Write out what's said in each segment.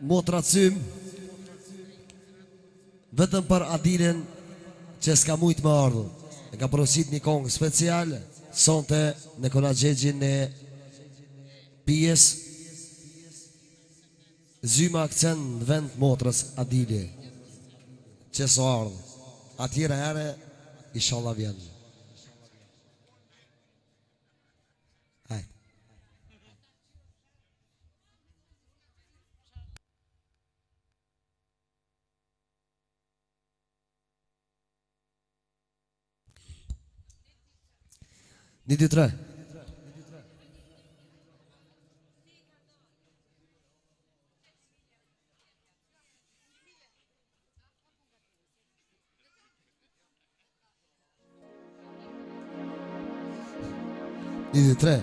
motracim Vetëm për adinen që s'ka mujtë më ardhë e ka prosit një kongë special Sonte në kona gjegjin e pjes Zyma akcen në vend motrës adile Që s'o ardhë Atjera ere i shalla vjenë Një dy tre. Një dy tre.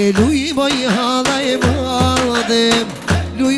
E lui voj hala e vadem, lui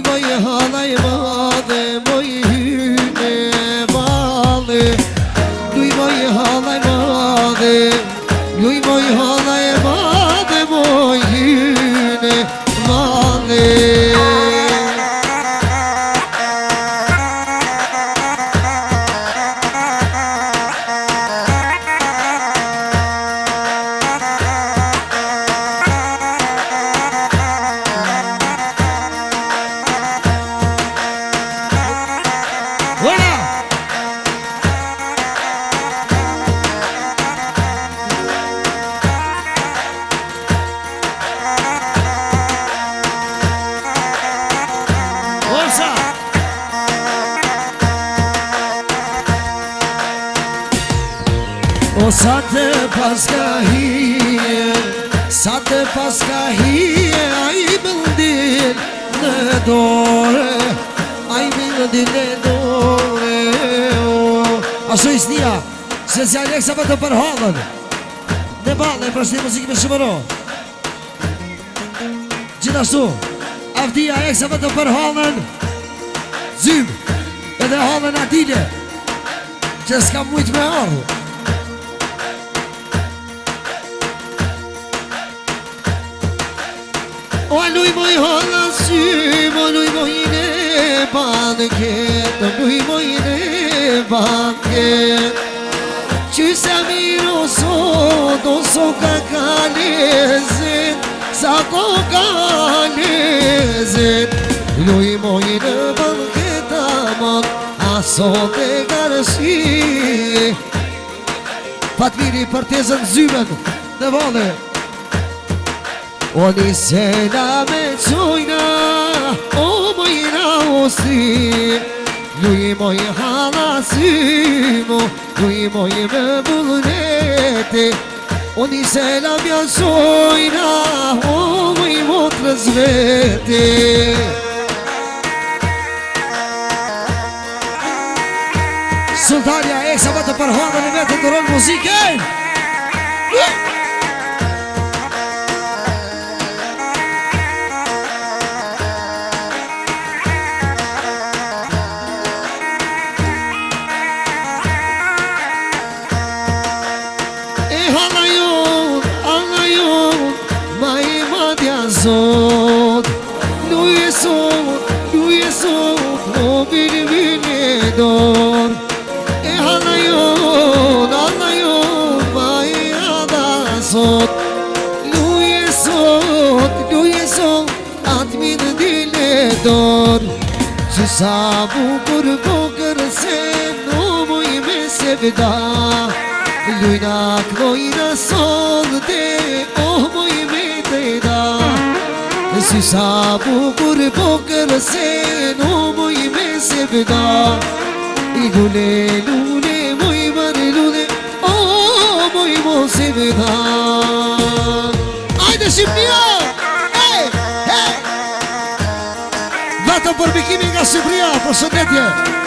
O sa të paska hije Sa të paska hije A i bëndin në dore A i bëndin në dore A shu i snia Se si Aleksa vëtë po për hodhën Në balë e prashti muzikë me shumëro Gjithashtu Avdia Aleksa vëtë po për hodhën Zymë Edhe hodhën atile Që s'ka mujtë me ardhë O lui moj hola sy, o lui moj ne banke O lui moj ne banke Qysa miro o so ka kalezit Sa ko kalezit Lui moj ne banke ta mon Aso te garësi Fatmiri për tezën zymen Në O një sena me qojna O moj o Nuj moj halasimo Nuj moj me vullnete O një sena me qojna O moj motrës vete Sultarja e sabatë për hodën i vetë të rënë يسوق لو يسوق لو يسوق لو بيني بيني دور ايه على يوم على يوم باي على صوت لو يسوق لو يسوق ادمين ديلي دور سسابو قربو قرسين نومو يمسي بدا لويناك لوينا صوت دي اوه مو يمسي si sa bukur pokër se në muj me se vëda I lule lule muj mar lule o muj mo se vëda Ajde Shqipnia! Vëtëm për bikimi nga Shqipnia, për shëtetje!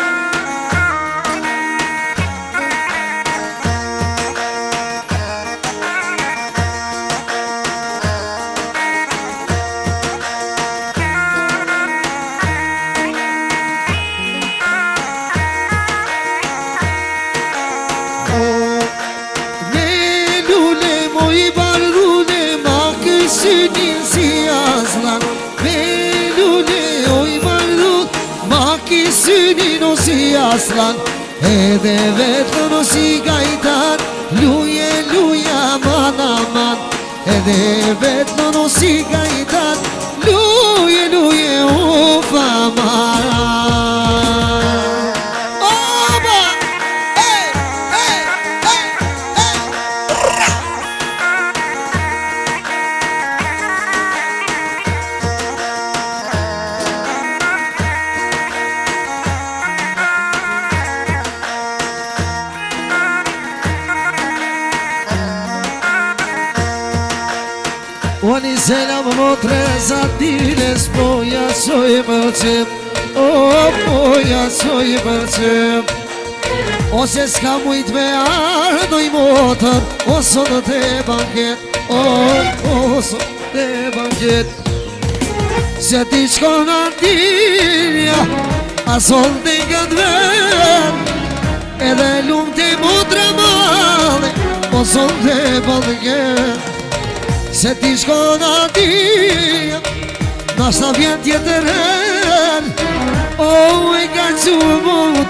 sytin si aslan Velule oj vardut Maki sytin o si aslan Edhe vetën o si gajtan Luje luja man aman Edhe vetën o si gajtan Në një selja më më të reza Poja s'o i përqim Poja s'o i përqim Ose s'ka mujtë me ardoj më otër Oso të te bënkjet Oso të te bënkjet Se ti shkon at'inja Aso t'i nga t'vënd E lumë t'i më të Oso t'i nga t'i Se ti shkon ati Na shta vjen tjetër her O, i ka që më